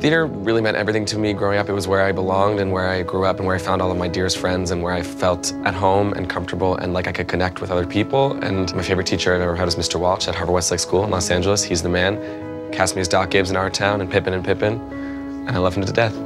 Theater really meant everything to me growing up. It was where I belonged and where I grew up and where I found all of my dearest friends and where I felt at home and comfortable and like I could connect with other people. And my favorite teacher I've ever had was Mr. Walch at Harvard Westlake School in Los Angeles. He's the man. Cast me as Doc Gibbs in Our Town and Pippin and Pippin, and I love him to death.